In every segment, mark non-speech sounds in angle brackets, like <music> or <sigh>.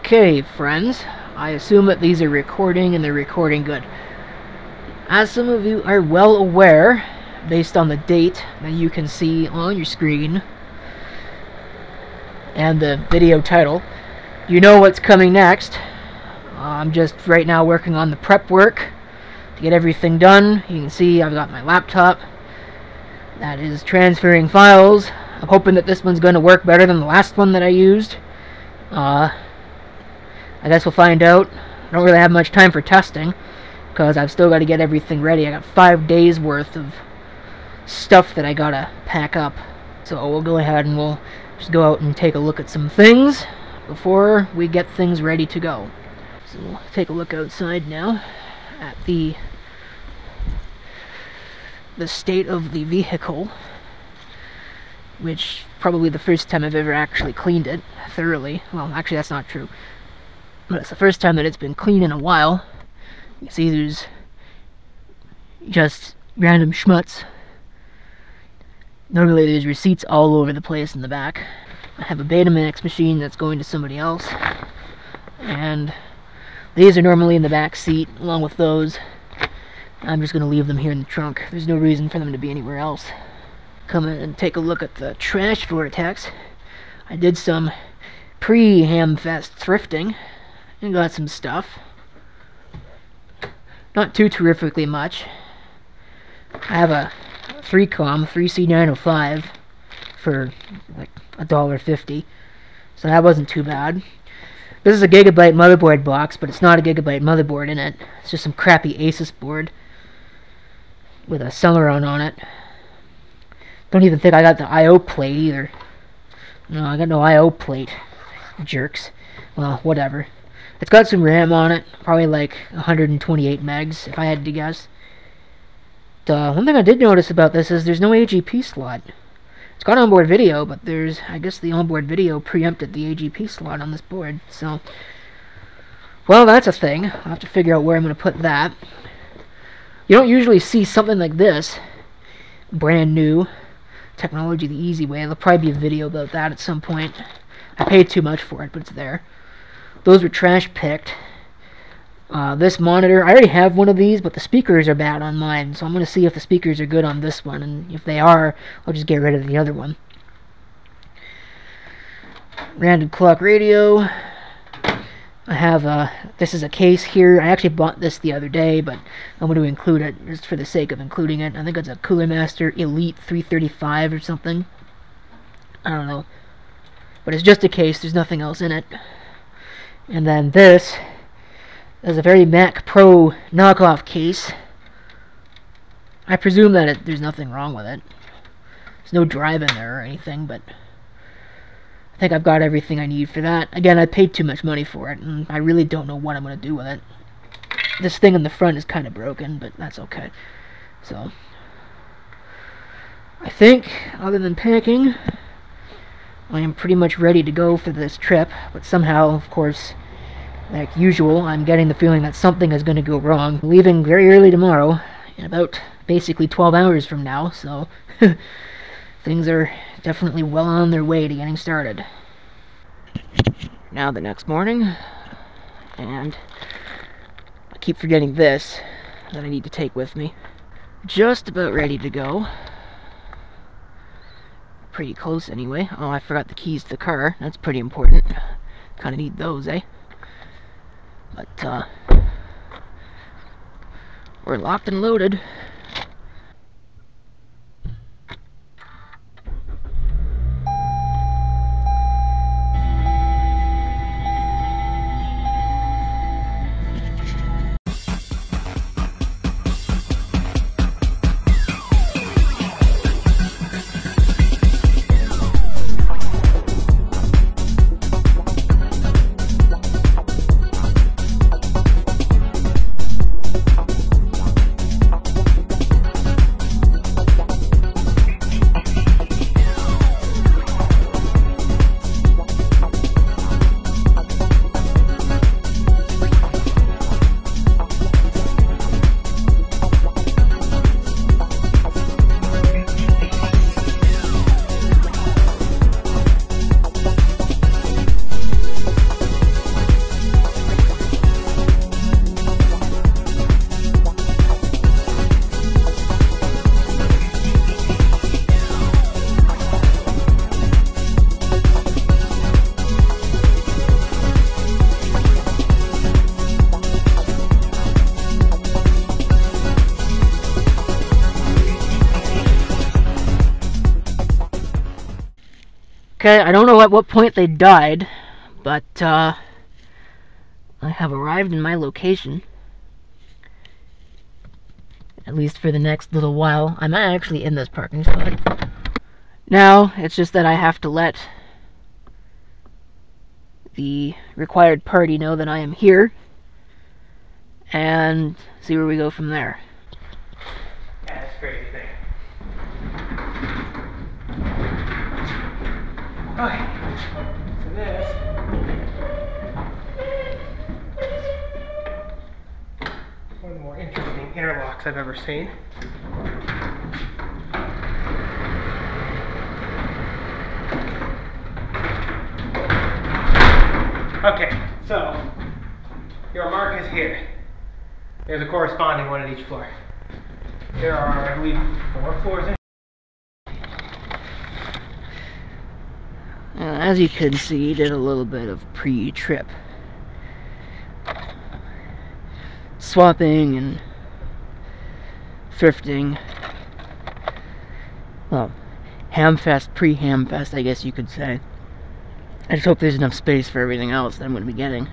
Okay, friends. I assume that these are recording and they're recording good. As some of you are well aware, based on the date that you can see on your screen and the video title, you know what's coming next. I'm just right now working on the prep work to get everything done. You can see I've got my laptop that is transferring files. I'm hoping that this one's going to work better than the last one that I used. Uh, I guess we'll find out. I don't really have much time for testing because I've still got to get everything ready. I got five days worth of stuff that I gotta pack up. So we'll go ahead and we'll just go out and take a look at some things before we get things ready to go. So we'll take a look outside now at the the state of the vehicle which probably the first time I've ever actually cleaned it thoroughly. Well, actually that's not true. But it's the first time that it's been clean in a while. You see there's just random schmutz. Normally there's receipts all over the place in the back. I have a Betamax machine that's going to somebody else. And these are normally in the back seat along with those. I'm just going to leave them here in the trunk. There's no reason for them to be anywhere else. Come in and take a look at the trash vortex. I did some pre-Hamfest thrifting and got some stuff. Not too terrifically much. I have a 3Com 3C905 for like a dollar fifty, so that wasn't too bad. This is a gigabyte motherboard box, but it's not a gigabyte motherboard in it. It's just some crappy Asus board with a Celeron on it. Don't even think I got the I.O. plate either. No, I got no I.O. plate. Jerks. Well, whatever. It's got some RAM on it, probably like 128 megs, if I had to guess. The one thing I did notice about this is there's no AGP slot. It's got onboard video, but there's, I guess the onboard video preempted the AGP slot on this board, so... Well, that's a thing. I'll have to figure out where I'm going to put that. You don't usually see something like this, brand new, technology the easy way. There'll probably be a video about that at some point. I paid too much for it, but it's there. Those were trash picked. Uh, this monitor, I already have one of these, but the speakers are bad on mine, so I'm going to see if the speakers are good on this one, and if they are, I'll just get rid of the other one. Random clock radio. I have, uh, this is a case here. I actually bought this the other day, but I'm going to include it just for the sake of including it. I think it's a Cooler Master Elite 335 or something. I don't know. But it's just a case, there's nothing else in it. And then this is a very Mac Pro knockoff case. I presume that it, there's nothing wrong with it. There's no drive in there or anything, but I think I've got everything I need for that. Again, I paid too much money for it, and I really don't know what I'm going to do with it. This thing in the front is kind of broken, but that's okay. So, I think, other than packing, I am pretty much ready to go for this trip, but somehow, of course, like usual, I'm getting the feeling that something is going to go wrong. leaving very early tomorrow, in about basically 12 hours from now, so <laughs> things are definitely well on their way to getting started. Now the next morning, and I keep forgetting this that I need to take with me. Just about ready to go pretty close anyway. Oh, I forgot the keys to the car. That's pretty important. Kind of need those, eh? But, uh, we're locked and loaded. Okay, I don't know at what point they died, but uh, I have arrived in my location. At least for the next little while. I'm actually in this parking spot. Now, it's just that I have to let the required party know that I am here and see where we go from there. That's crazy thing. Okay, so this. One of the more interesting airlocks I've ever seen. Okay, so your mark is here. There's a corresponding one at each floor. There are, I believe, four floors in. Uh, as you can see, did a little bit of pre-trip swapping and thrifting. Well, Hamfest, pre-Hamfest, I guess you could say. I just hope there's enough space for everything else that I'm going to be getting.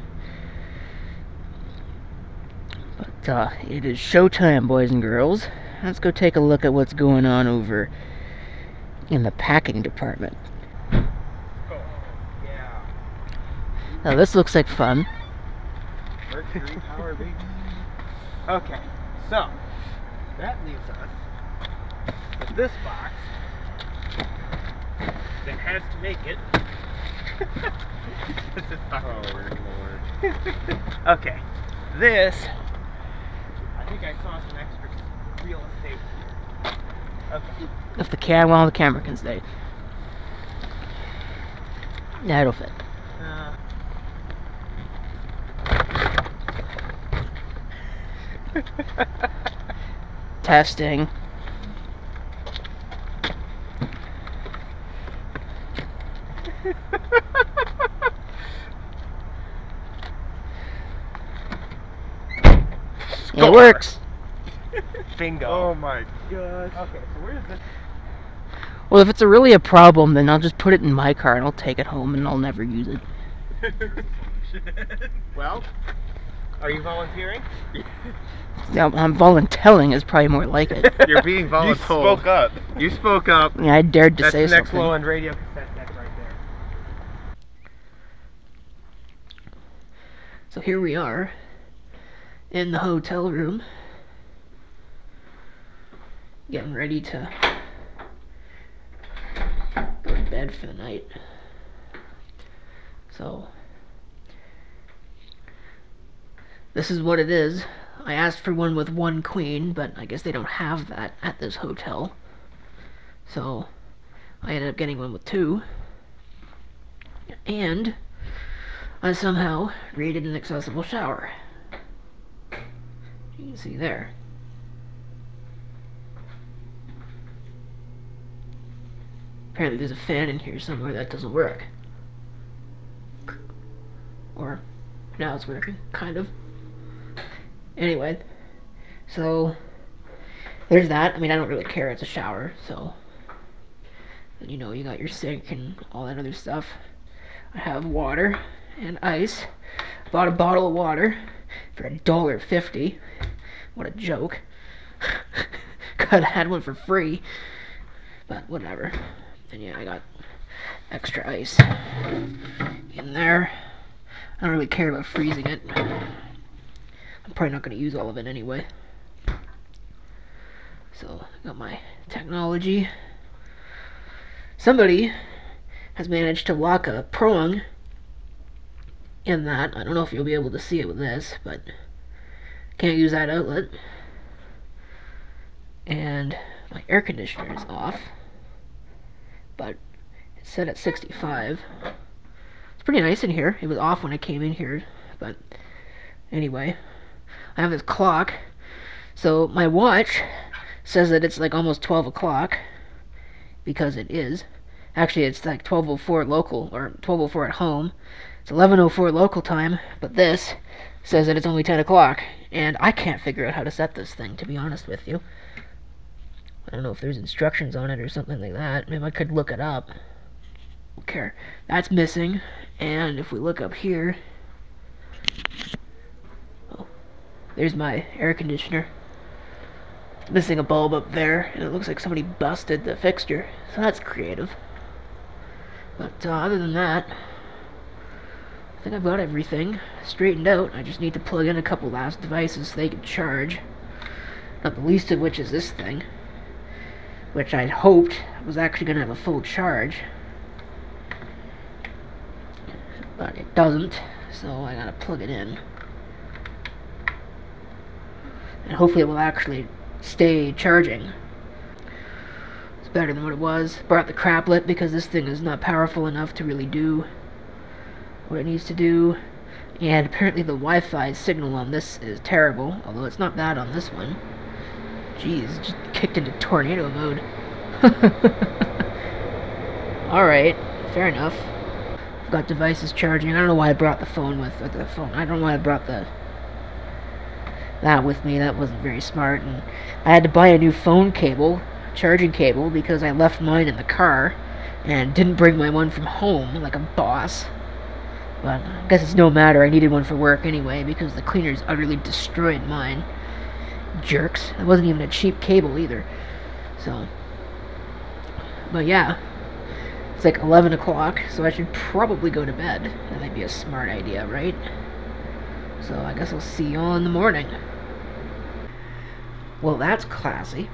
But uh, it is showtime, boys and girls. Let's go take a look at what's going on over in the packing department. Oh, yeah. Now, this looks like fun. Mercury power, baby. Okay, so that leaves us with this box that has to make it. <laughs> this is oh lord. <laughs> okay, this. I think I saw some extra real estate here. Okay. If the cam, well, the camera can stay. Yeah, it'll fit. Testing. It works. Bingo. Oh my gosh. Okay, so where's this? Well, if it's a really a problem, then I'll just put it in my car and I'll take it home and I'll never use it. <laughs> <laughs> Well, are you volunteering? <laughs> Yeah, I'm voluntelling is probably more like it. <laughs> You're being You spoke up. You spoke up. Yeah, I dared to That's say the next something. low end radio cassette deck right there. So here we are in the hotel room, getting ready to go to bed for the night. So, this is what it is. I asked for one with one queen, but I guess they don't have that at this hotel. So, I ended up getting one with two. And I somehow created an accessible shower. You can see there. Apparently there's a fan in here somewhere that doesn't work. Or now it's working, kind of. Anyway, so there's that. I mean, I don't really care. It's a shower, so you know you got your sink and all that other stuff. I have water and ice. Bought a bottle of water for a dollar fifty. What a joke. <laughs> Could have had one for free. But whatever. And yeah, I got extra ice in there. I don't really care about freezing it. I'm probably not going to use all of it anyway. So, I got my technology. Somebody has managed to lock a prong in that. I don't know if you'll be able to see it with this, but can't use that outlet. And my air conditioner is off, but it's set at 65. It's pretty nice in here. It was off when I came in here, but anyway, I have this clock. So my watch says that it's like almost 12 o'clock because it is. Actually, it's like 12:04 local or 12:04 at home. It's 11:04 local time, but this says that it's only 10 o'clock, and I can't figure out how to set this thing. To be honest with you, I don't know if there's instructions on it or something like that. Maybe I could look it up. Okay, that's missing. And if we look up here, oh, there's my air conditioner. Missing a bulb up there, and it looks like somebody busted the fixture. So that's creative. But uh, other than that, I think I've got everything straightened out. I just need to plug in a couple last devices so they can charge. Not the least of which is this thing, which I hoped was actually going to have a full charge. But it doesn't, so I gotta plug it in. And hopefully it will actually stay charging. It's better than what it was. Brought the craplet because this thing is not powerful enough to really do what it needs to do. And apparently the Wi-Fi signal on this is terrible, although it's not bad on this one. Jeez, just kicked into tornado mode. <laughs> Alright, fair enough. I've got devices charging. I don't know why I brought the phone with the phone. I don't know why I brought the that with me. That wasn't very smart. And I had to buy a new phone cable, charging cable, because I left mine in the car and didn't bring my one from home like a boss. But I guess it's no matter. I needed one for work anyway because the cleaners utterly destroyed mine. Jerks. It wasn't even a cheap cable either. So, but yeah, it's like 11 o'clock, so I should probably go to bed. That might be a smart idea, right? So I guess I'll see you all in the morning. Well, that's classy.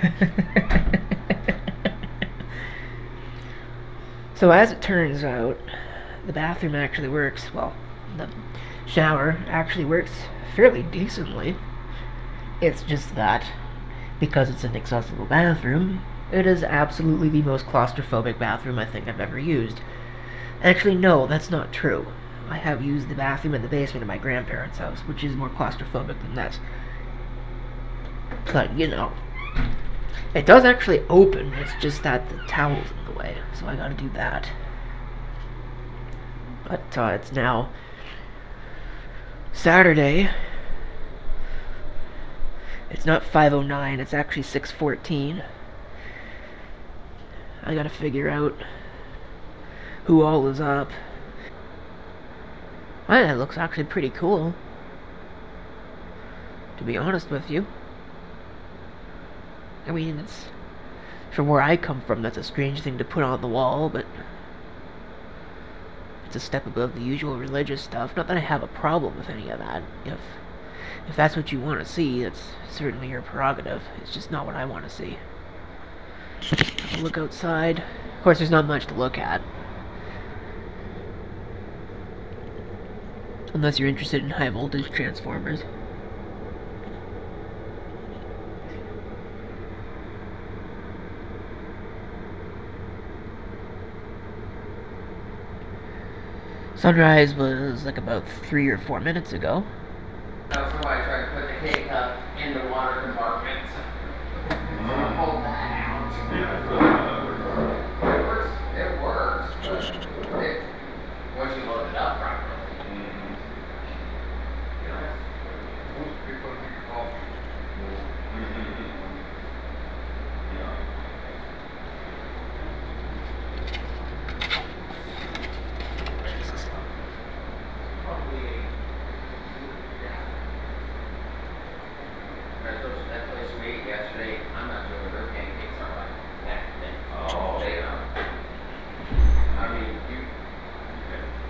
<laughs> so as it turns out, the bathroom actually works, well, the shower actually works fairly decently. It's just that, because it's an accessible bathroom, it is absolutely the most claustrophobic bathroom I think I've ever used. Actually, no, that's not true. I have used the bathroom in the basement of my grandparents' house, which is more claustrophobic than this. But, you know, it does actually open, it's just that the towel's in the way, so I gotta do that. But uh, it's now Saturday. It's not 5.09, it's actually 6.14. I gotta figure out who all is up. Well, that looks actually pretty cool. To be honest with you. I mean, it's from where I come from, that's a strange thing to put on the wall, but it's a step above the usual religious stuff. Not that I have a problem with any of that. If if that's what you want to see, that's certainly your prerogative. It's just not what I want to see. Look outside. Of course, there's not much to look at. Unless you're interested in high voltage transformers. Sunrise was like about three or four minutes ago. That's why I tried to put the K cup in the water compartment. Oh. So I pulled that out. It works, it works, but it, once you load it up properly. you know, Probably a, yeah. That place, that place we ate yesterday, I'm not sure what their pancakes are like, that thick. Oh. They are. I mean, you,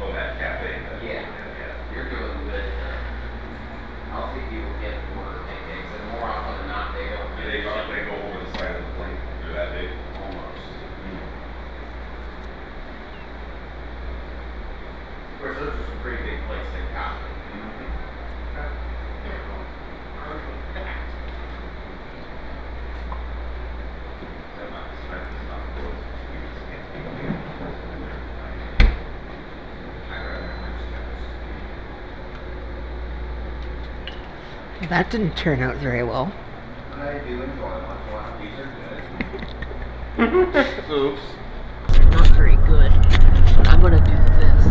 Oh, that cafe. that- Yeah. Yeah. you're doing good. uh, I'll see people get order pancakes, and more often than not, they don't. Do they, they go over the side of the plate, they're that big? Almost. Of course, those are some pretty big plates in Copley. They're not, it's not, it's not close. You just can't think of it. That didn't turn out very well. I <laughs> do enjoy them, once in a while, these are good. Oops. Not very good. I'm gonna do this,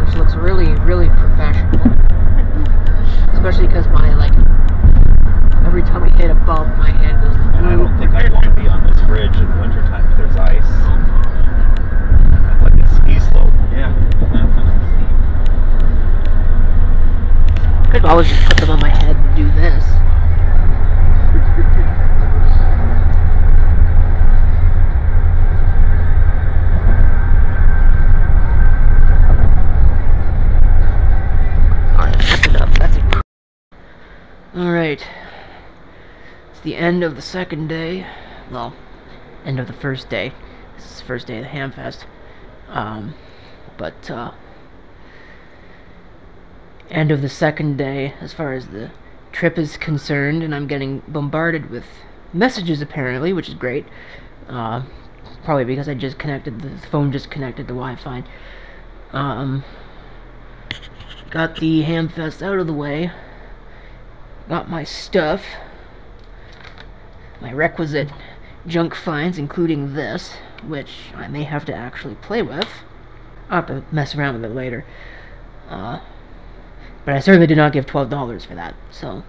which looks really, really professional. Especially because my like, every time we hit a bump, my hand goes. And I don't think I want to be on this bridge if it's wintertime, if there's ice. It's like a ski slope. Yeah. Could always just put them on my head and do this. Alright, that's enough. That's it. Alright. It's the end of the second day. Well, end of the first day. This is the first day of the Hamfest. Um, but, uh, end of the second day as far as the trip is concerned, and I'm getting bombarded with messages apparently, which is great. Uh, probably because I just connected the phone just connected to Wi-Fi. Um, got the Hamfest out of the way. Got my stuff, my requisite junk finds, including this, which I may have to actually play with. I'll have to mess around with it later. Uh, but I certainly did not give twelve dollars for that, so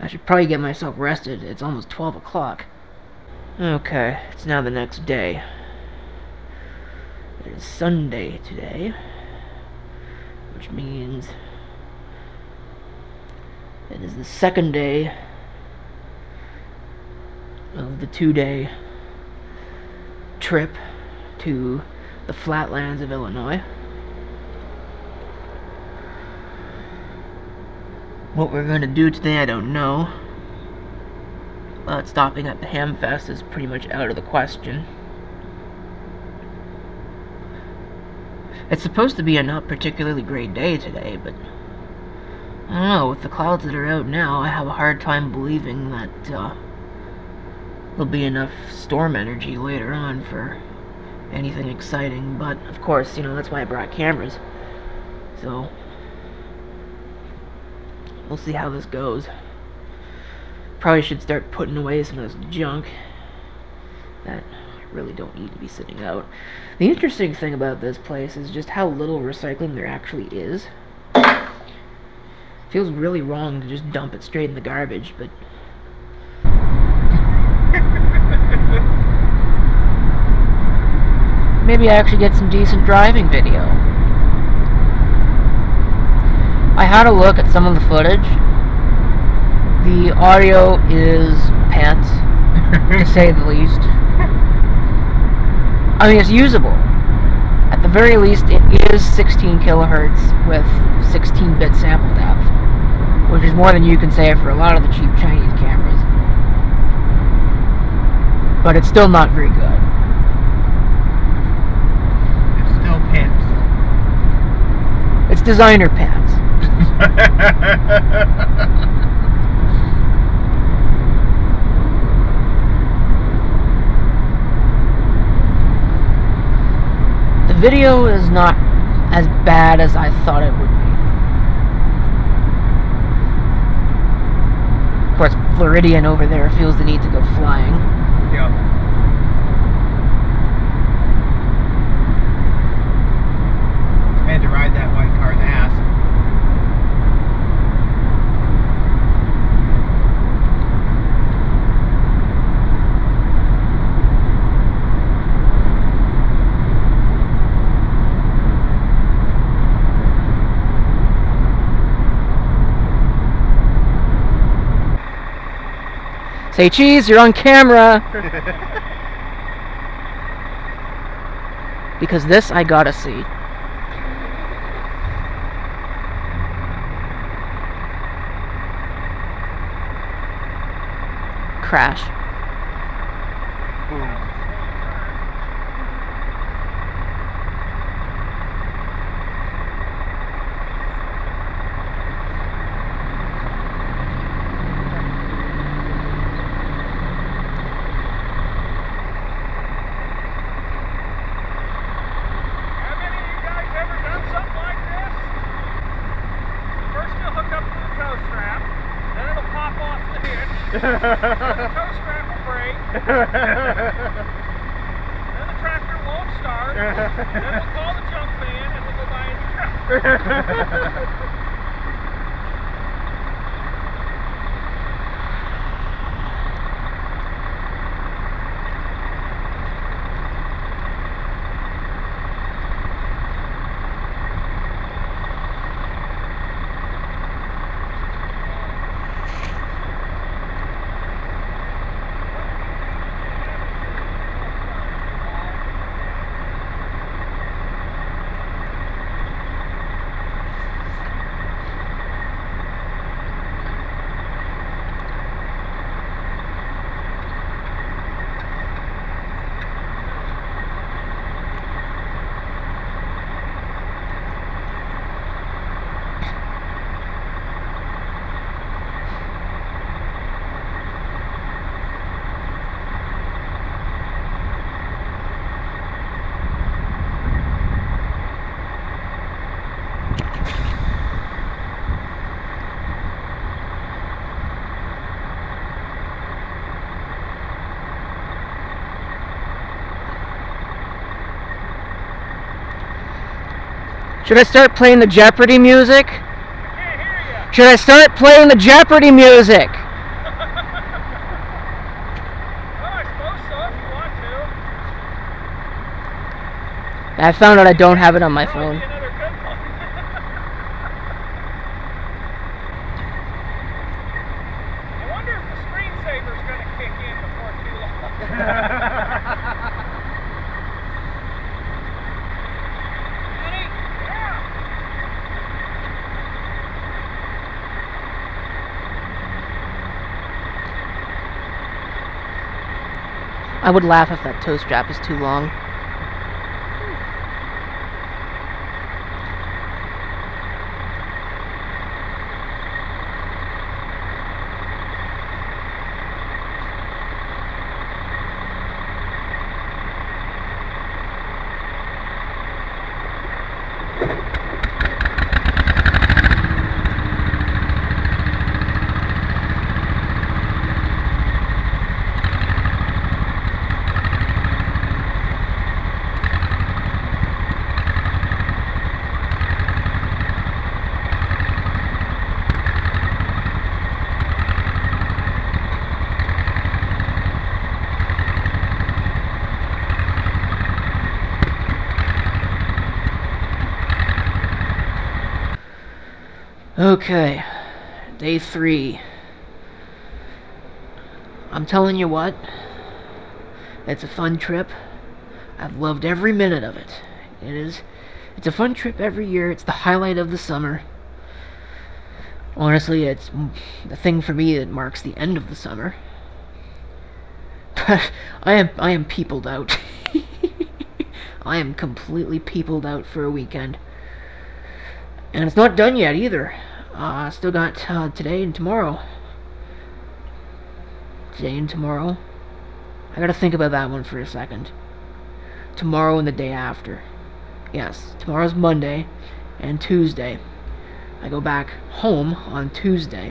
I should probably get myself rested. It's almost twelve o'clock. Okay, it's now the next day. It is Sunday today, which means it is the second day of the two-day trip to the flatlands of Illinois. What we're gonna do today, I don't know. But stopping at the Hamfest is pretty much out of the question. It's supposed to be a not particularly great day today, but I don't know, with the clouds that are out now, I have a hard time believing that uh, there'll be enough storm energy later on for anything exciting, but of course, you know, that's why I brought cameras. So, we'll see how this goes. Probably should start putting away some of this junk that really don't need to be sitting out. The interesting thing about this place is just how little recycling there actually is. Feels really wrong to just dump it straight in the garbage, but maybe I actually get some decent driving video. I had a look at some of the footage. The audio is pants, <laughs> to say the least. I mean, it's usable. At the very least, it is 16 kilohertz with 16-bit sample depth, which is more than you can say for a lot of the cheap Chinese cameras. But it's still not very good. It's still pimps. It's designer pants. The video is not as bad as I thought it would be. Of course, Floridian over there feels the need to go flying. Man to ride that white car's ass. Say cheese, you're on camera! <laughs> Because this I gotta see. Crash. Boom. Have any of you guys ever done something like this? First you'll hook up to the tow strap, then it'll pop off the hitch, then the tow strap will break, then the tractor won't start, then we'll call the junk man and we'll go buy a new tractor. Should I start playing the Jeopardy music? Should I start playing the Jeopardy music? I found out I don't have it on my phone. be another good one. I wonder if the screensaver's gonna kick in before too long. Ready? Yeah. I would laugh if that tow strap is too long. Okay, day three. I'm telling you what, it's a fun trip. I've loved every minute of it. It is, it's a fun trip every year. It's the highlight of the summer. Honestly, it's the thing for me that marks the end of the summer. But <laughs> I am, I am peopled out. <laughs> I am completely peopled out for a weekend. And it's not done yet either. Uh, still got uh, today and tomorrow. Today and tomorrow. I gotta think about that one for a second. Tomorrow and the day after. Yes, tomorrow's Monday and Tuesday. I go back home on Tuesday.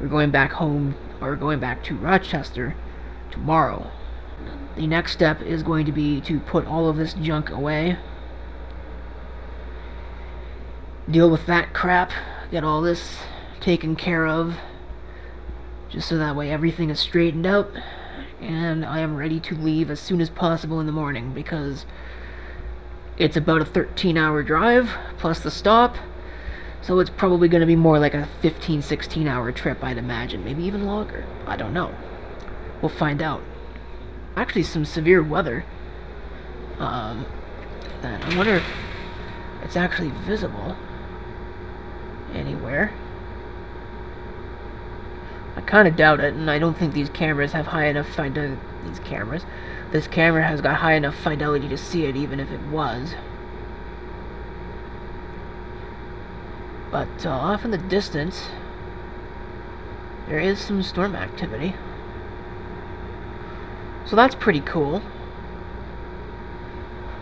We're going back home, or going back to Rochester tomorrow. The next step is going to be to put all of this junk away deal with that crap, get all this taken care of, just so that way everything is straightened out, and I am ready to leave as soon as possible in the morning because it's about a 13 hour drive plus the stop, so it's probably going to be more like a 15 16 hour trip, I'd imagine, maybe even longer. I don't know. We'll find out. Actually, some severe weather. Um, I wonder if it's actually visible anywhere. I kind of doubt it, and I don't think these cameras have high enough fidelity. These cameras, this camera has got high enough fidelity to see it, even if it was. But uh, off in the distance, there is some storm activity. So that's pretty cool.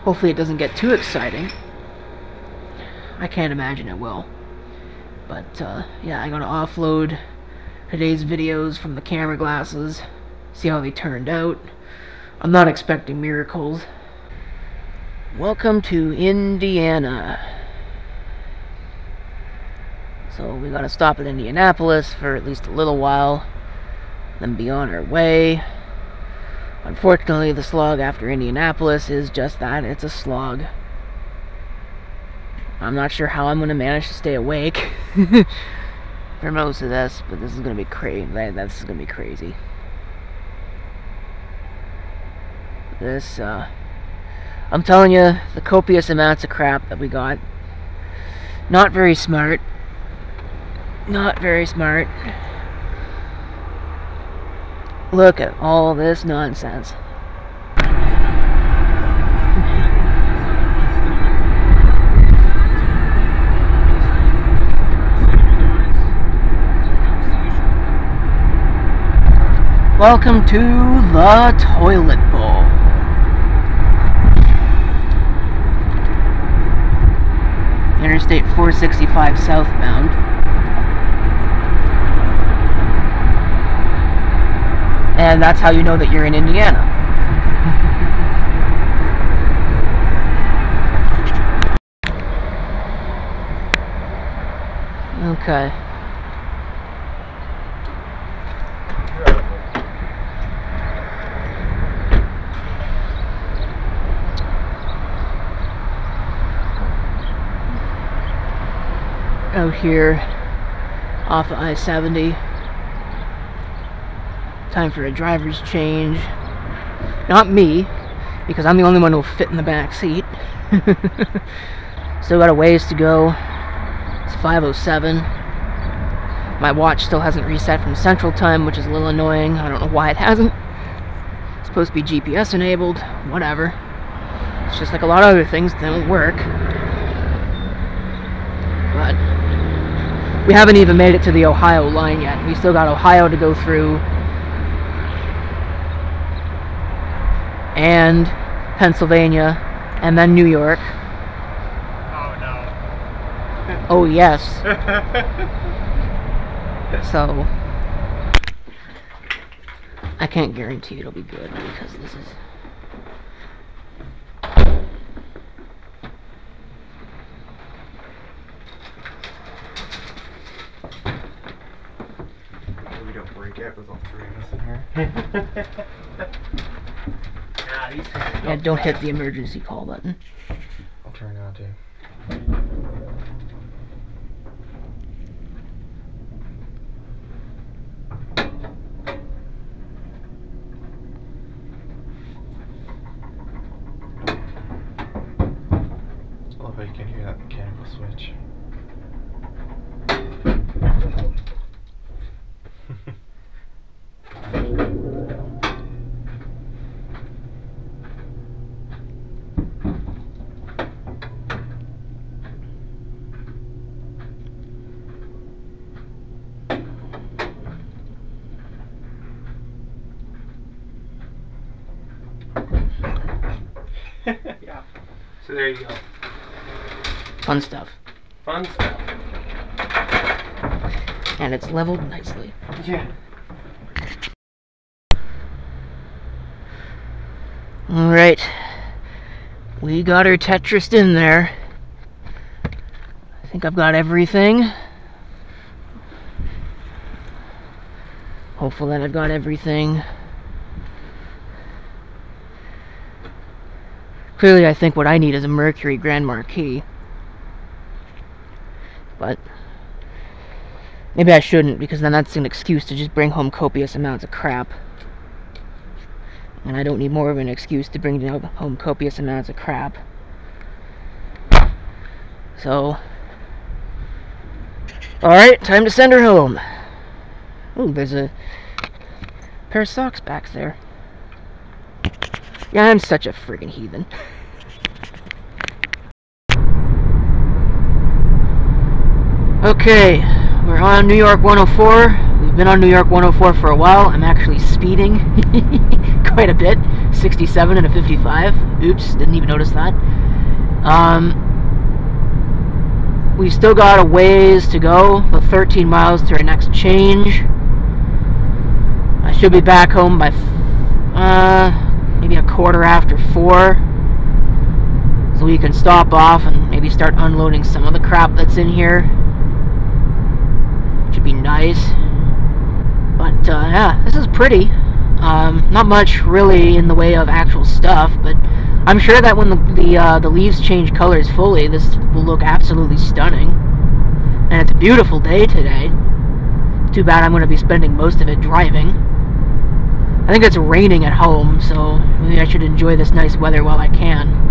Hopefully, it doesn't get too exciting. I can't imagine it will. But uh, yeah, I'm gonna offload today's videos from the camera glasses, see how they turned out. I'm not expecting miracles. Welcome to Indiana. So we gotta stop at Indianapolis for at least a little while, then be on our way. Unfortunately, the slog after Indianapolis is just that it's a slog. I'm not sure how I'm going to manage to stay awake <laughs> for most of this, but this is going to be crazy. This is going to be crazy. This, uh, I'm telling you, the copious amounts of crap that we got. Not very smart. Not very smart. Look at all this nonsense. Welcome to the Toilet Bowl. Interstate 465 southbound. And that's how you know that you're in Indiana. <laughs> okay. Out here off of I 70. Time for a driver's change. Not me, because I'm the only one who'll fit in the back seat. <laughs> Still got a ways to go. It's 507. My watch still hasn't reset from Central Time, which is a little annoying. I don't know why it hasn't. It's supposed to be GPS enabled. Whatever. It's just like a lot of other things that don't work. But we haven't even made it to the Ohio line yet. We still got Ohio to go through. And Pennsylvania. And then New York. Oh no. Oh, yes. <laughs> So I can't guarantee it'll be good because this is We don't break it with all three of us in here. nah, these things yeah, don't hit the emergency call button. I'll try not to. I love how you can hear that mechanical switch. yeah. So there you go. Fun stuff. Fun stuff. And it's leveled nicely. Yeah. Alright. We got our Tetris in there. I think I've got everything. Hopefully that I've got everything. Clearly I think what I need is a Mercury Grand Marquis. But maybe I shouldn't because then that's an excuse to just bring home copious amounts of crap. And I don't need more of an excuse to bring home copious amounts of crap. So, alright, time to send her home. Ooh, there's a pair of socks back there. Yeah, I'm such a friggin' heathen. Okay, we're on New York 104. We've been on New York 104 for a while. I'm actually speeding <laughs> quite a bit. 67 and a 55. Oops, didn't even notice that. Um, we still got a ways to go, about 13 miles to our next change. I should be back home by uh, maybe a quarter after four. So we can stop off and maybe start unloading some of the crap that's in here. Should be nice. But uh, yeah, this is pretty. Um, not much really in the way of actual stuff, but I'm sure that when the the, uh, the leaves change colors fully, this will look absolutely stunning. And it's a beautiful day today. Too bad I'm going to be spending most of it driving. I think it's raining at home, so maybe I should enjoy this nice weather while I can.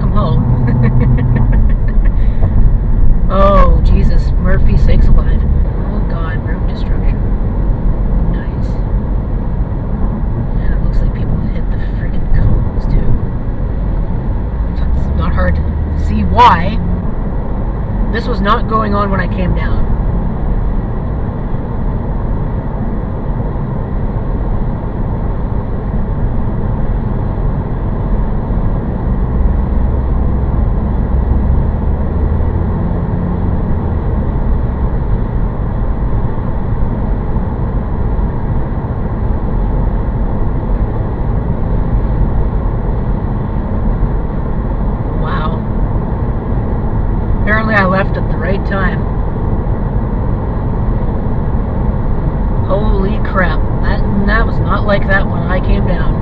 Welcome home. <laughs> oh, Jesus, Murphy, sakes alive. Oh god, road destruction. Nice. And it looks like people hit the friggin' cones too. It's not hard to see why. This was not going on when I came down. Wow. Apparently I left at the right time. Holy crap. That that was not like that when I came down.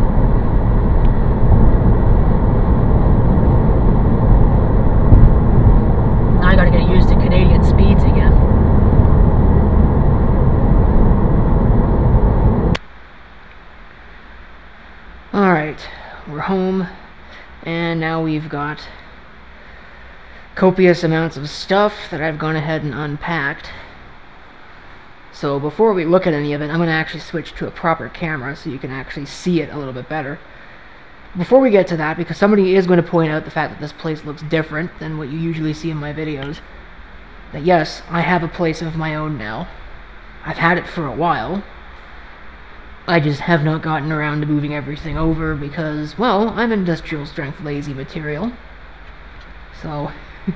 Now I gotta get used to Canadian speeds again. Alright, we're home we've got copious amounts of stuff that I've gone ahead and unpacked. So before we look at any of it, I'm going to actually switch to a proper camera so you can actually see it a little bit better. Before we get to that, because somebody is going to point out the fact that this place looks different than what you usually see in my videos, that yes, I have a place of my own now. I've had it for a while. I just have not gotten around to moving everything over because, well, I'm industrial strength lazy material. So, <laughs>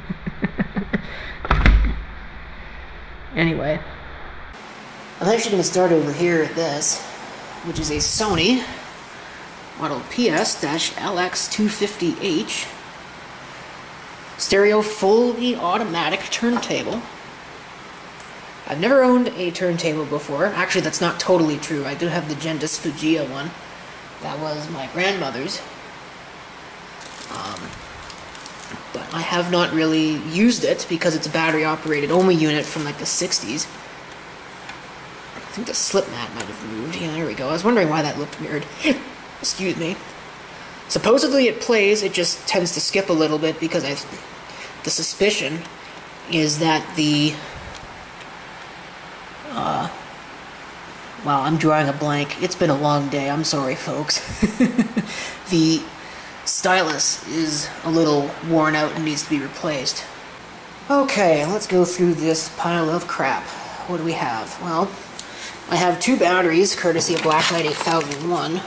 anyway. I'm actually going to start over here at this, which is a Sony model PS-LX250H stereo fully automatic turntable. I've never owned a turntable before. Actually, that's not totally true. I do have the Gendis Fujiya one. That was my grandmother's. Um, but I have not really used it because it's a battery operated only unit from like the 60s. I think the slip mat might have moved. Yeah, there we go. I was wondering why that looked weird. <laughs> Excuse me. Supposedly it plays, it just tends to skip a little bit because I, the suspicion is that the uh, wow, I'm drawing a blank. It's been a long day. I'm sorry, folks. <laughs> the stylus is a little worn out and needs to be replaced. Okay, let's go through this pile of crap. What do we have? Well, I have two batteries, courtesy of Blacklight 8001.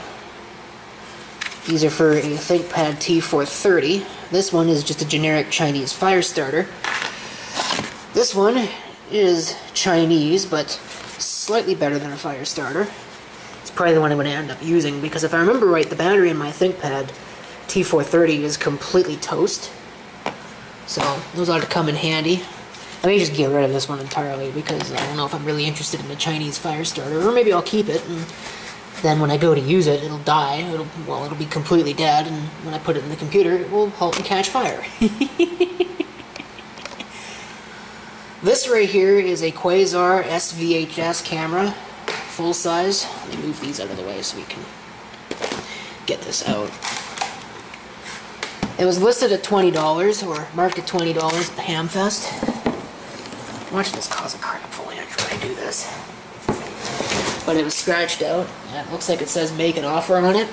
These are for a ThinkPad T430. This one is just a generic Chinese fire starter. This one is Chinese, but slightly better than a fire starter. It's probably the one I'm going to end up using, because if I remember right, the battery in my ThinkPad T430 is completely toast. So, those ought to come in handy. I may just get rid of this one entirely, because I don't know if I'm really interested in a Chinese fire starter, or maybe I'll keep it, and then when I go to use it, it'll die. It'll, well, it'll be completely dead, and when I put it in the computer, it will halt and catch fire. <laughs> This right here is a Quasar SVHS camera, full size. Let me move these out of the way so we can get this out. It was listed at $20, or marked at $20 at the Hamfest. Watch this cause a crap flange when I do this. But it was scratched out. Yeah, it looks like it says make an offer on it.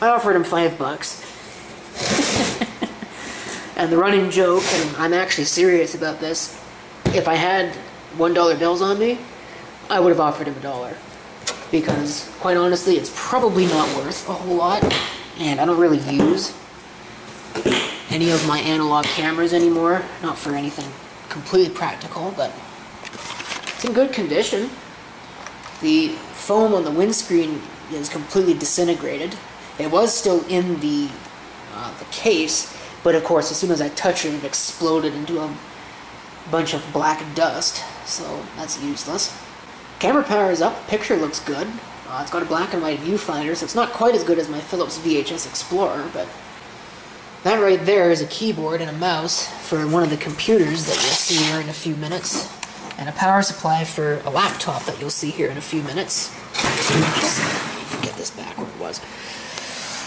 I offered him five bucks. <laughs> and the running joke, and I'm actually serious about this, if I had one dollar bills on me, I would have offered him a dollar. Because, quite honestly, it's probably not worth a whole lot, and I don't really use any of my analog cameras anymore. Not for anything completely practical, but it's in good condition. The foam on the windscreen is completely disintegrated. It was still in the uh, the case, but of course, as soon as I touched it, it exploded into a bunch of black dust, so that's useless. Camera power is up, picture looks good. Uh, it's got a black and white viewfinder, so it's not quite as good as my Philips VHS Explorer, but That right there is a keyboard and a mouse for one of the computers that you'll see here in a few minutes, and a power supply for a laptop that you'll see here in a few minutes. Get this back where it was.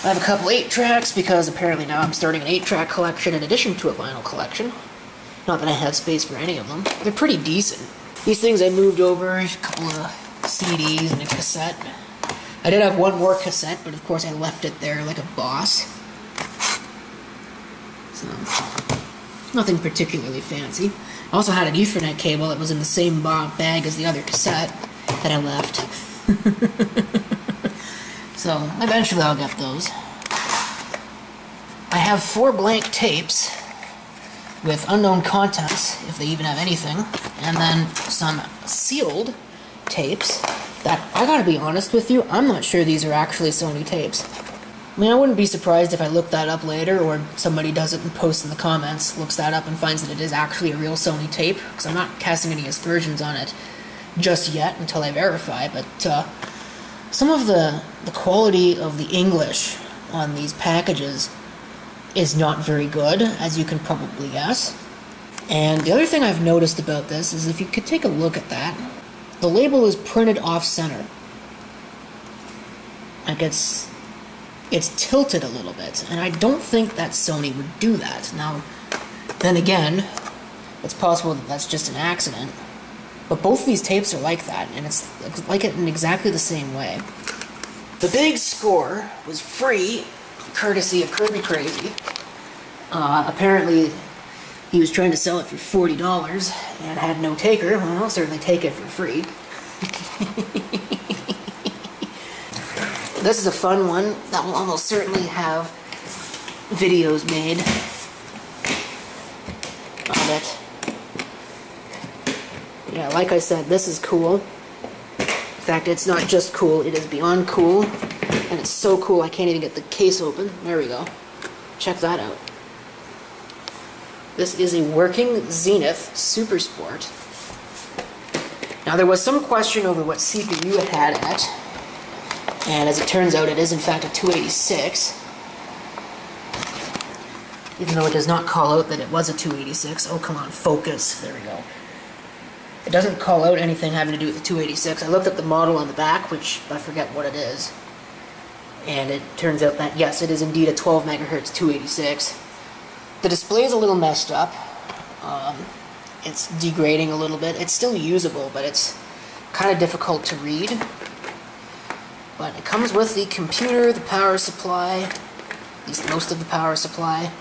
I have a couple 8 tracks because apparently now I'm starting an 8 track collection in addition to a vinyl collection. Not that I have space for any of them. They're pretty decent. These things I moved over, a couple of CDs and a cassette. I did have one more cassette, but of course I left it there like a boss. So, nothing particularly fancy. I also had an Ethernet cable that was in the same bag as the other cassette that I left. <laughs> so, eventually I'll get those. I have four blank tapes with unknown contents, if they even have anything, and then some sealed tapes that, I gotta be honest with you, I'm not sure these are actually Sony tapes. I mean, I wouldn't be surprised if I look that up later, or somebody does it and posts in the comments, looks that up and finds that it is actually a real Sony tape, because I'm not casting any aspersions on it just yet until I verify, but uh, some of the, the quality of the English on these packages is not very good, as you can probably guess. And the other thing I've noticed about this is if you could take a look at that, the label is printed off-center. Like it's it's tilted a little bit, and I don't think that Sony would do that. Now, then again, it's possible that that's just an accident, but both of these tapes are like that, and it's like it in exactly the same way. The big score was free, courtesy of Kirby Crazy. Uh, apparently, he was trying to sell it for $40 and had no taker. Well, I'll certainly take it for free. this is a fun one that will almost certainly have videos made of it. Yeah, like I said, this is cool. Fact, it's not just cool, it is beyond cool. And it's so cool I can't even get the case open. There we go. Check that out. This is a working Zenith Super Sport. Now there was some question over what CPU it had at, and as it turns out it is in fact a 286. Even though it does not call out that it was a 286. Oh come on, focus. There we go. It doesn't call out anything having to do with the 286. I looked at the model on the back, which I forget what it is. And it turns out that yes, it is indeed a 12 megahertz 286. The display is a little messed up. Um, it's degrading a little bit. It's still usable, but it's kind of difficult to read. But it comes with the computer, the power supply, at least most of the power supply.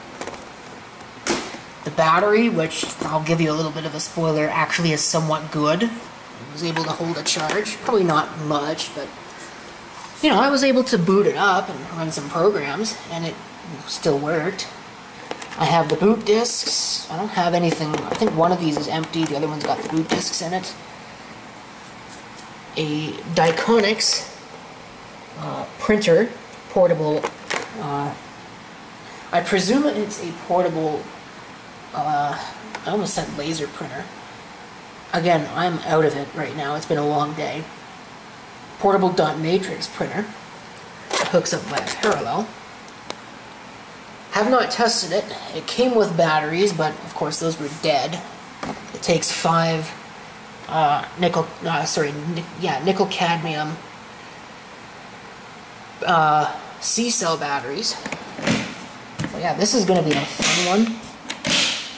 The battery, which I'll give you a little bit of a spoiler, actually is somewhat good. It was able to hold a charge. Probably not much, but you know, I was able to boot it up and run some programs, and it still worked. I have the boot discs. I don't have anything. I think one of these is empty. The other one's got the boot discs in it. A Diconix uh, printer, portable. Uh, I presume it's a portable. Uh, I almost said laser printer. Again, I'm out of it right now. It's been a long day. Portable dot matrix printer. Hooks up via parallel. Have not tested it. It came with batteries, but of course those were dead. It takes five uh, nickel, uh, sorry, yeah, nickel cadmium uh, C-cell batteries. So yeah, this is going to be a fun one.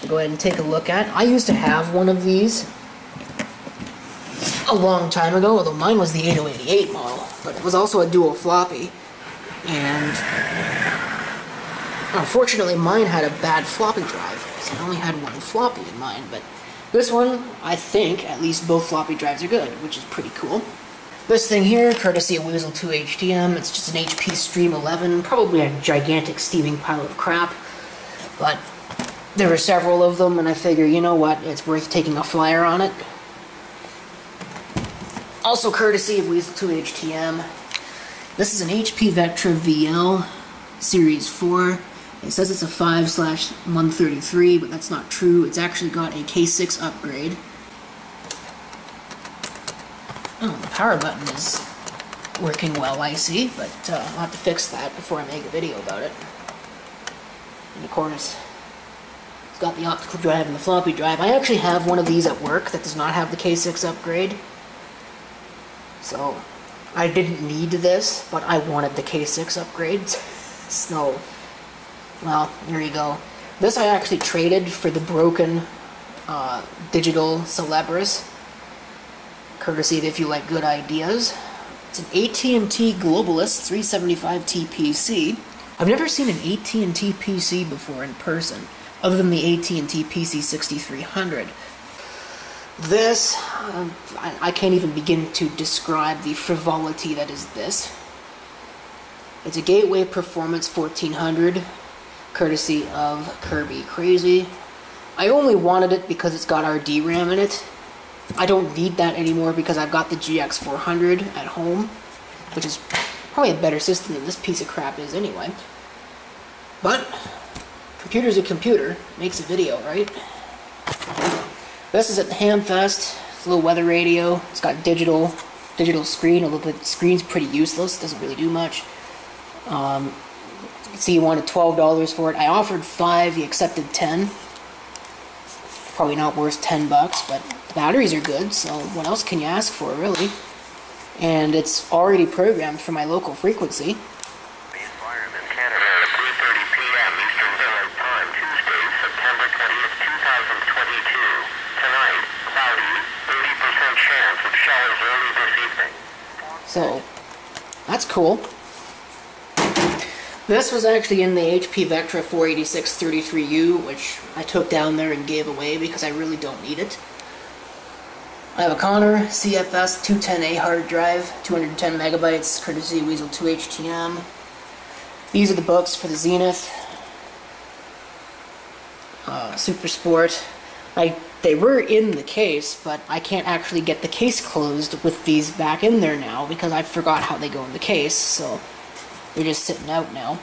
Go ahead and take a look at. I used to have one of these a long time ago, although mine was the 8088 model, but it was also a dual floppy. And unfortunately, mine had a bad floppy drive, so I only had one floppy in mine, but this one, I think, at least both floppy drives are good, which is pretty cool. This thing here, courtesy of Weasel 2 HDM, it's just an HP Stream 11, probably a gigantic steaming pile of crap, but there were several of them, and I figure, you know what, it's worth taking a flyer on it. Also courtesy of Weasel 2 HTM. This is an HP Vectra VL Series 4. It says it's a 5 slash 133, but that's not true. It's actually got a K6 upgrade. Oh, the power button is working well, I see, but uh, I'll have to fix that before I make a video about it. And of course, it's got the optical drive and the floppy drive. I actually have one of these at work that does not have the K6 upgrade. So, I didn't need this, but I wanted the K6 upgrades. <laughs> So, well, there you go. This I actually traded for the broken uh, digital Celebris, courtesy of If You Like Good Ideas. It's an AT&T Globalyst 375 TPC. I've never seen an AT&T PC before in person, other than the AT&T PC 6300. This, uh, I, can't even begin to describe the frivolity that is this. It's a Gateway Performance 1400, courtesy of Kirby Crazy. I only wanted it because it's got RD RAM in it. I don't need that anymore because I've got the GX400 at home, which is probably a better system than this piece of crap is anyway. But, computer's a computer, makes a video, right? This is at the Hamfest. It's a little weather radio. It's got digital digital screen, although the screen's pretty useless, doesn't really do much. Um, see, you wanted $12 for it. I offered 5 he accepted 10 Probably not worth 10 bucks, but the batteries are good, so what else can you ask for, really? And it's already programmed for my local frequency. The environment Canada at 3:30 p.m. Eastern Daylight Time, Tuesday, September 20th, 2022. Tonight, cloudy, 30% chance of showers early this evening. So, that's cool. This was actually in the HP Vectra 48633U, which I took down there and gave away because I really don't need it. I have a Conner CFS 210A hard drive, 210 megabytes, courtesy Weasel 2 HTM. These are the books for the Zenith, uh, Super Sport. I they were in the case, but I can't actually get the case closed with these back in there now because I forgot how they go in the case. So they're just sitting out now.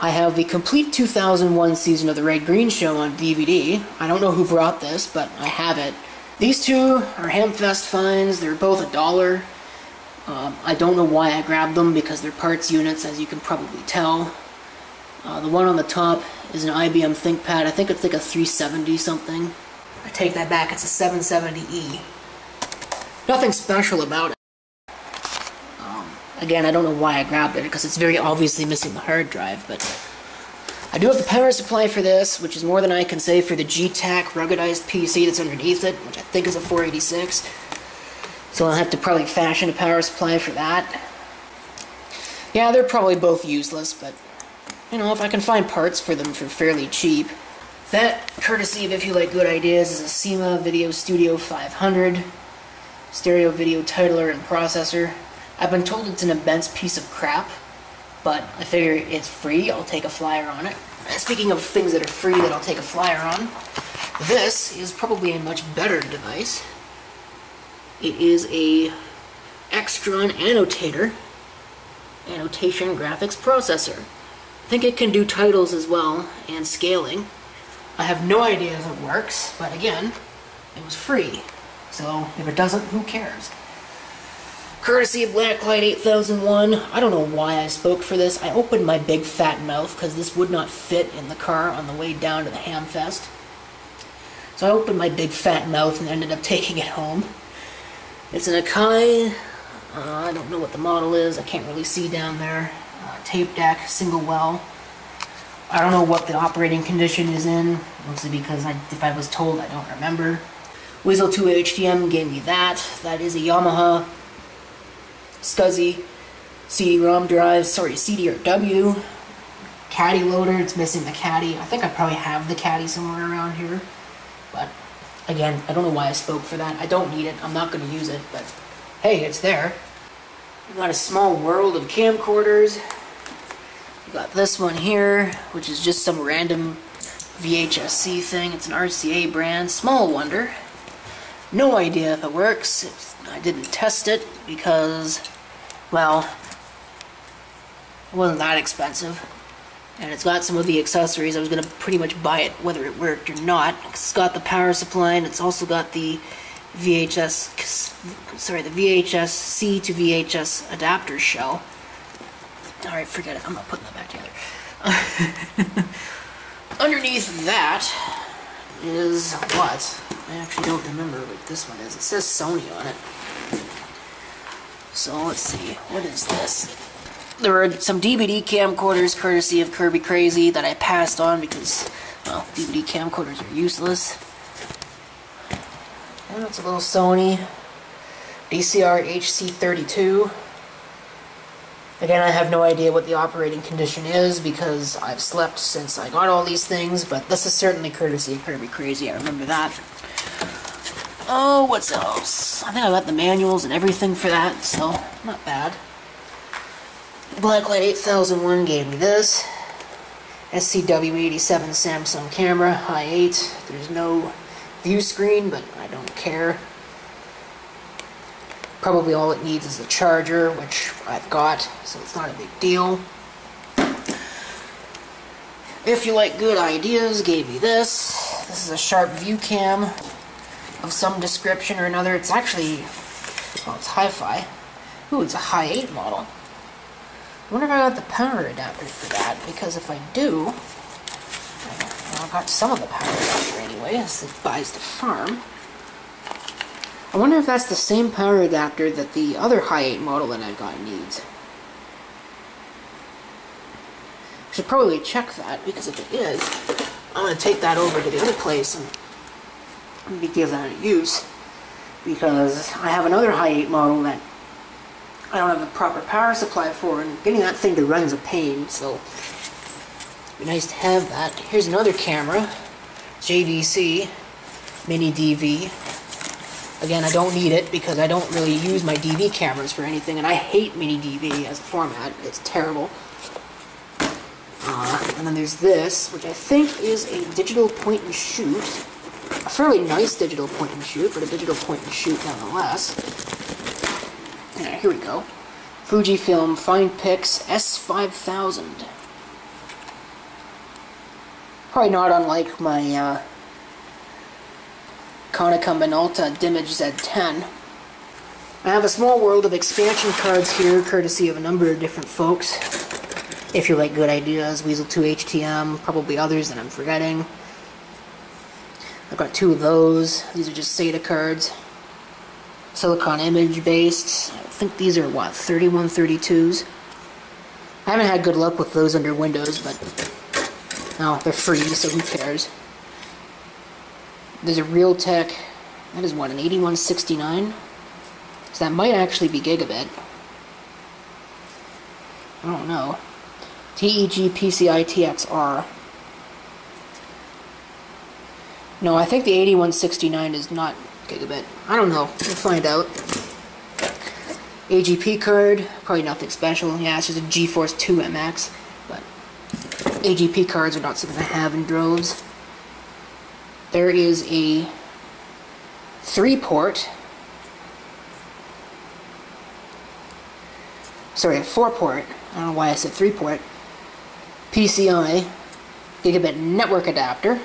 I have the complete 2001 season of The Red Green Show on DVD. I don't know who brought this, but I have it. These two are Hamfest finds. They're both a dollar. Um, I don't know why I grabbed them because they're parts units, as you can probably tell. Uh, the one on the top is an IBM ThinkPad. I think it's like a 370 something. I take that back. It's a 770E. Nothing special about it. Again, I don't know why I grabbed it, because it's very obviously missing the hard drive, but... I do have the power supply for this, which is more than I can say for the G-Tac ruggedized PC that's underneath it, which I think is a 486. So I'll have to probably fashion a power supply for that. Yeah, they're probably both useless, but... You know, if I can find parts for them for fairly cheap. That, courtesy of If You Like Good Ideas, is a SEMA Video Studio 500. Stereo video titler and processor. I've been told it's an immense piece of crap, but I figure it's free, I'll take a flyer on it. Speaking of things that are free that I'll take a flyer on, this is probably a much better device. It is a Extron annotator, annotation graphics processor. I think it can do titles as well, and scaling. I have no idea if it works, but again, it was free. So if it doesn't, who cares? Courtesy of Blacklight 8001. I don't know why I spoke for this. I opened my big fat mouth because this would not fit in the car on the way down to the Hamfest. So I opened my big fat mouth and ended up taking it home. It's an Akai. Uh, I don't know what the model is. I can't really see down there. Tape deck, single well. I don't know what the operating condition is in, mostly because I, if I was told, I don't remember. Weasel 2 HDM gave me that. That is a Yamaha SCSI CD-ROM drive, sorry, CDRW. Caddy loader, it's missing the caddy. I think I probably have the caddy somewhere around here. But, again, I don't know why I spoke for that. I don't need it. I'm not going to use it, but hey, it's there. We've got a small world of camcorders. Got this one here, which is just some random VHSC thing. It's an RCA brand. Small wonder. No idea if it works. I didn't test it because well, it wasn't that expensive. And it's got some of the accessories. I was going to pretty much buy it whether it worked or not. It's got the power supply and it's also got the VHS, sorry, the VHS C to VHS adapter shell. Alright, forget it. I'm back together. <laughs> underneath that is what? I actually don't remember what this one is. It says Sony on it. So let's see, what is this? There were some DVD camcorders courtesy of Kirby Crazy that I passed on because, well, DVD camcorders are useless. And it's a little Sony DCR HC32. Again, I have no idea what the operating condition is because I've slept since I got all these things, but this is certainly courtesy of Kirby Crazy, I remember that. Oh, what's else? I think I got the manuals and everything for that, so not bad. Blacklight 8001 gave me this. SCW87 Samsung camera, Hi8. There's no view screen, but I don't care. Probably all it needs is a charger, which I've got, so it's not a big deal. If you like good ideas, gave me this. This is a Sharp View Cam of some description or another. It's actually, well, it's hi-fi. Ooh, it's a Hi8 model. I wonder if I got the power adapter for that, because if I do, well, I got some of the power adapter anyway, as it buys the farm. I wonder if that's the same power adapter that the other Hi8 model that I've got needs. Should probably check that, because if it is, I'm going to take that over to the other place and give that a use. Because I have another Hi8 model that I don't have a proper power supply for, and getting that thing to run is a pain, so it'd be nice to have that. Here's another camera, JVC, Mini DV. Again, I don't need it because I don't really use my DV cameras for anything, and I hate Mini DV as a format. It's terrible. Uh, and then there's this, which I think is a digital point and shoot. A fairly nice digital point and shoot, but a digital point and shoot nonetheless. Yeah, here we go. Fujifilm FinePix S5000. Probably not unlike my uh, Konica Minolta Dimage Z10. I have a small world of expansion cards here, courtesy of a number of different folks. If you like good ideas, Weasel 2 HTM, probably others that I'm forgetting. I've got two of those. These are just SATA cards. Silicon image based. I think these are what, 3132s? I haven't had good luck with those under Windows, but no, they're free, so who cares? There's a Realtek, that is what, an 8169? So that might actually be gigabit. I don't know. TEG PCI TXR. No, I think the 8169 is not gigabit. I don't know. We'll find out. AGP card, probably nothing special. Yeah, it's just a GeForce 2 MX, but AGP cards are not something I have in droves. There is a three port, sorry, a four port, I don't know why I said three port, PCI gigabit network adapter.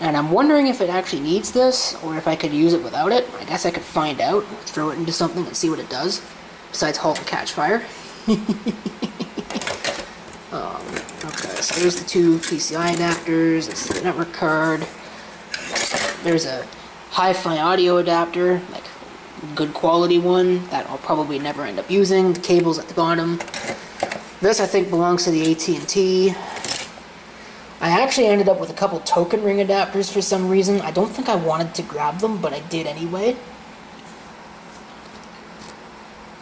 And I'm wondering if it actually needs this, or if I could use it without it. I guess I could find out, throw it into something and see what it does, besides halt and catch fire. <laughs> um, so there's the two PCI adapters, it's the network card. There's a hi-fi audio adapter, like good quality one, that I'll probably never end up using. The cable's at the bottom. This, I think, belongs to the AT&T. I actually ended up with a couple token ring adapters for some reason. I don't think I wanted to grab them, but I did anyway.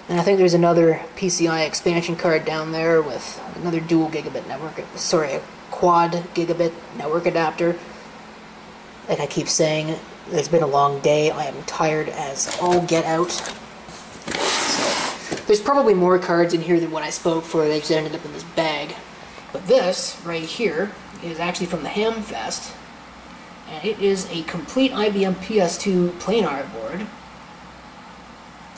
And I think there's another PCI expansion card down there with another dual gigabit network, sorry, a quad gigabit network adapter. Like I keep saying, it's been a long day. I am tired as all get out. So, there's probably more cards in here than what I spoke for. They just ended up in this bag. But this, right here, is actually from the Hamfest. And it is a complete IBM PS2 planar board.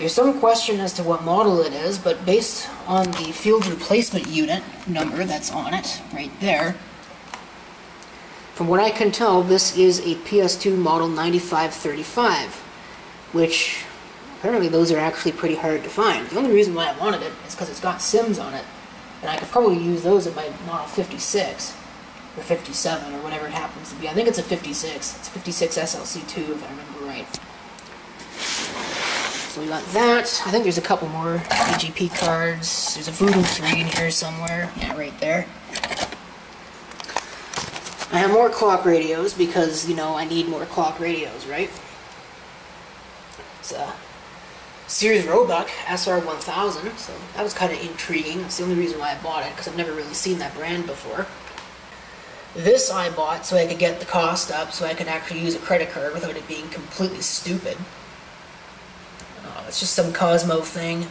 There's some question as to what model it is, but based on the field replacement unit number that's on it, right there, from what I can tell, this is a PS2 model 9535, which apparently those are actually pretty hard to find. The only reason why I wanted it is because it's got SIMMs on it. And I could probably use those in my Model 56 or 57 or whatever it happens to be. I think it's a 56. It's a 56 SLC2 if I remember right. So we got that. I think there's a couple more AGP cards. There's a Voodoo 3 in here somewhere. Yeah, right there. I have more clock radios because, you know, I need more clock radios, right? It's a Sears Roebuck SR1000, so that was kind of intriguing. That's the only reason why I bought it, because I've never really seen that brand before. This I bought so I could get the cost up, so I could actually use a credit card without it being completely stupid. It's just some Cosmo thing.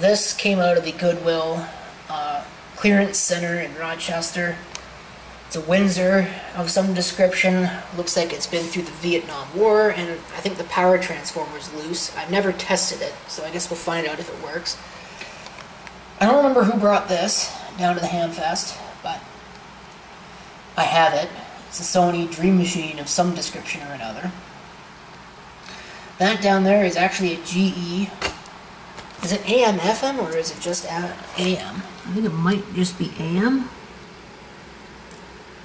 This came out of the Goodwill uh, Clearance Center in Rochester. It's a Windsor of some description. Looks like it's been through the Vietnam War, and I think the power transformer's loose. I've never tested it, so I guess we'll find out if it works. I don't remember who brought this down to the Hamfest, but I have it. It's a Sony Dream Machine of some description or another. That down there is actually a GE. Is it AM FM or is it just AM? I think it might just be AM.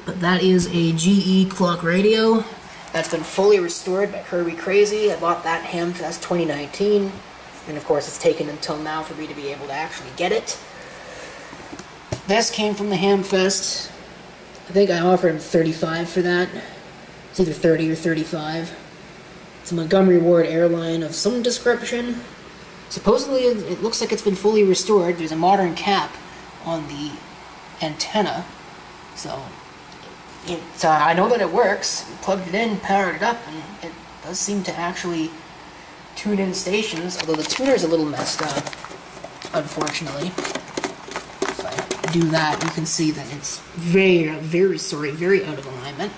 But that is a GE clock radio that's been fully restored by Kirby Crazy. I bought that Hamfest 2019, and of course it's taken until now for me to be able to actually get it. This came from the Hamfest. I think I offered him 35 for that. It's either 30 or 35. It's a Montgomery Ward airline of some description. Supposedly it looks like it's been fully restored. There's a modern cap on the antenna. So it, uh, I know that it works. Plugged it in, powered it up, and it does seem to actually tune in stations, although the tuner's a little messed up, unfortunately. If I do that, you can see that it's very, very, sorry, very out of alignment.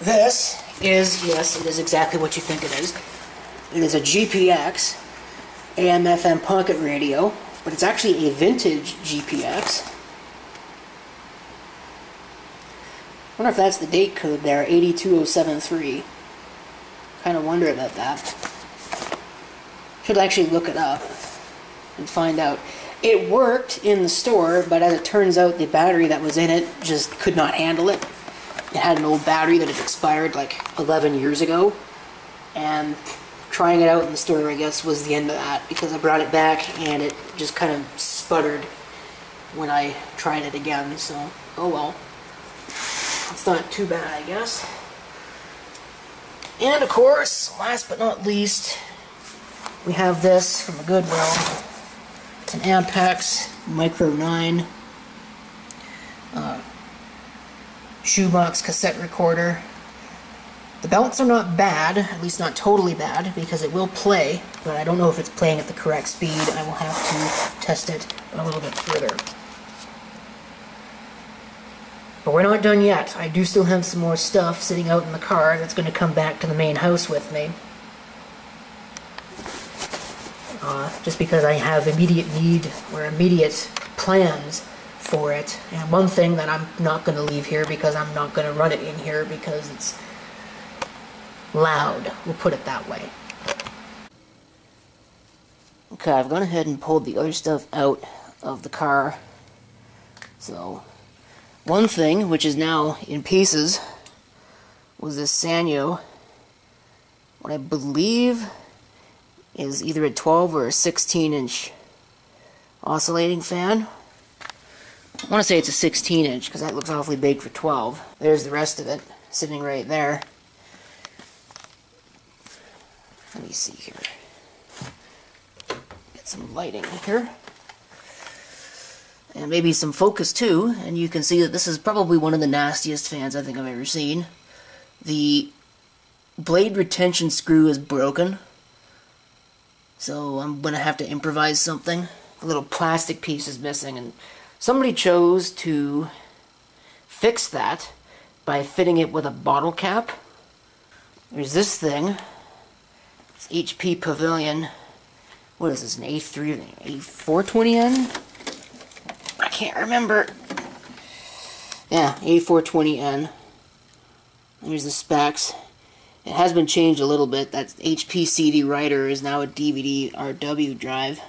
This is, yes, it is exactly what you think it is. It is a GPX AM FM pocket radio, but it's actually a vintage GPX. I wonder if that's the date code there, 82073. Kind of wonder about that. Should actually look it up and find out. It worked in the store, but as it turns out, the battery that was in it just could not handle it. It had an old battery that had expired like 11 years ago, and trying it out in the store, I guess, was the end of that because I brought it back and it just kind of sputtered when I tried it again. So, oh well. It's not too bad, I guess. And of course, last but not least, we have this from a Goodwill. It's an Ampex Micro 9 uh, shoebox cassette recorder. The belts are not bad, at least not totally bad, because it will play, but I don't know if it's playing at the correct speed. I will have to test it a little bit further. But we're not done yet. I do still have some more stuff sitting out in the car that's going to come back to the main house with me. Uh, just because I have immediate need or immediate plans for it. And one thing that I'm not going to leave here because I'm not going to run it in here because it's loud. We'll put it that way. Okay, I've gone ahead and pulled the other stuff out of the car. So, one thing, which is now in pieces, was this Sanyo. What I believe is either a 12 or a 16 inch oscillating fan. I want to say it's a 16 inch because that looks awfully big for 12. There's the rest of it sitting right there. Let me see here. Get some lighting here. And maybe some focus too, and you can see that this is probably one of the nastiest fans I think I've ever seen. The blade retention screw is broken, so I'm going to have to improvise something. The little plastic piece is missing, and somebody chose to fix that by fitting it with a bottle cap. There's this thing. It's HP Pavilion. What is this, an A3, A420N? I can't remember. Yeah, A420N. There's the specs. It has been changed a little bit. That HP CD writer is now a DVD RW drive.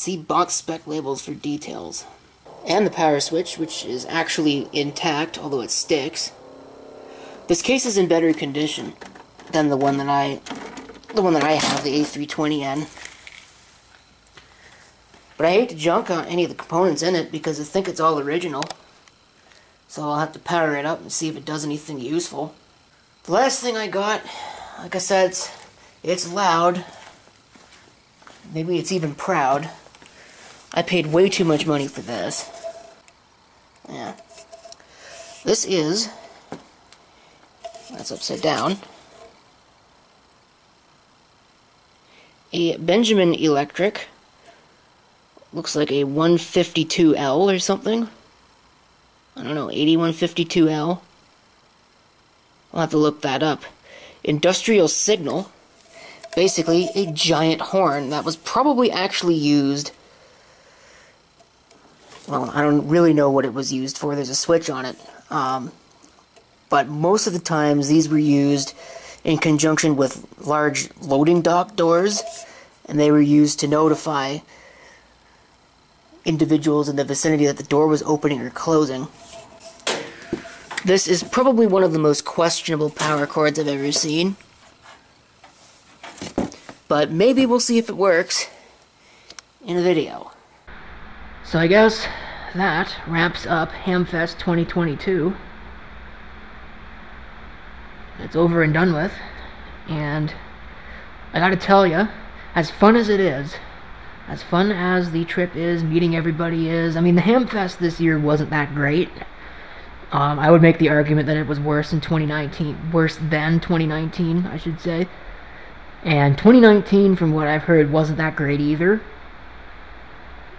See box spec labels for details. And the power switch, which is actually intact, although it sticks. This case is in better condition than the one that I the one that I have, the A320N. But I hate to junk on any of the components in it because I think it's all original. So I'll have to power it up and see if it does anything useful. The last thing I got, like I said, it's, it's loud. Maybe it's even proud. I paid way too much money for this. Yeah. This is... That's upside down. A Benjamin Electric. Looks like a 152L or something. I don't know, 8152L. I'll have to look that up. Industrial signal. Basically, a giant horn that was probably actually used. Well, I don't really know what it was used for. There's a switch on it. Um, but most of the times, these were used in conjunction with large loading dock doors, and they were used to notify individuals in the vicinity that the door was opening or closing. This is probably one of the most questionable power cords I've ever seen. But maybe we'll see if it works in a video. So I guess that wraps up Hamfest 2022. It's over and done with. And I gotta tell you, as fun as it is, as fun as the trip is, meeting everybody is, I mean, the Hamfest this year wasn't that great. Um, I would make the argument that it was worse in 2019, worse than 2019, I should say. And 2019, from what I've heard, wasn't that great either.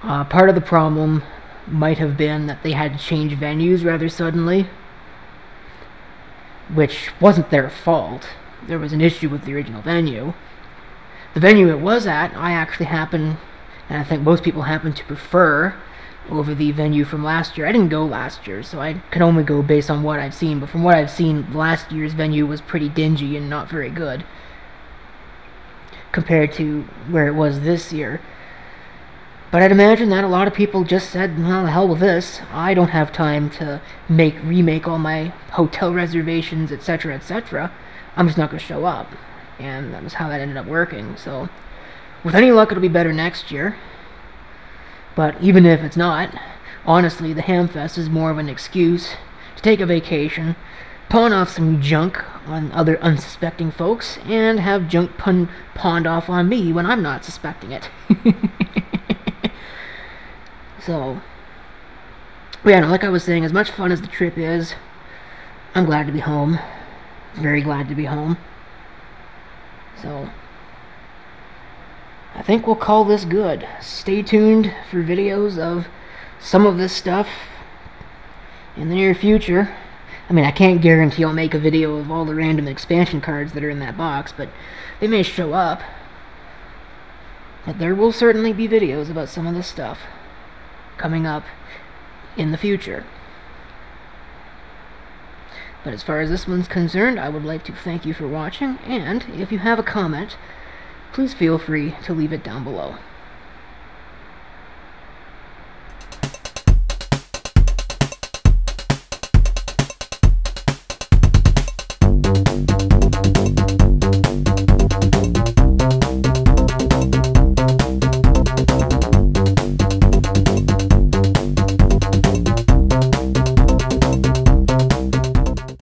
Uh, part of the problem might have been that they had to change venues rather suddenly, which wasn't their fault. There was an issue with the original venue. The venue it was at, I actually happen, and I think most people happen to prefer, over the venue from last year. I didn't go last year, so I can only go based on what I've seen. But from what I've seen, last year's venue was pretty dingy and not very good compared to where it was this year. But I'd imagine that a lot of people just said, well, the hell with this. I don't have time to make remake all my hotel reservations, etc., etc. I'm just not going to show up. And that was how that ended up working. So, with any luck, it'll be better next year. But even if it's not, honestly, the Hamfest is more of an excuse to take a vacation, pawn off some junk on other unsuspecting folks, and have junk pun pawned off on me when I'm not suspecting it. <laughs> so, yeah, like I was saying, as much fun as the trip is, I'm glad to be home. Very glad to be home. So, I think we'll call this good. Stay tuned for videos of some of this stuff in the near future. I mean, I can't guarantee I'll make a video of all the random expansion cards that are in that box, but they may show up. But there will certainly be videos about some of this stuff coming up in the future. But as far as this one's concerned, I would like to thank you for watching, and if you have a comment, please feel free to leave it down below.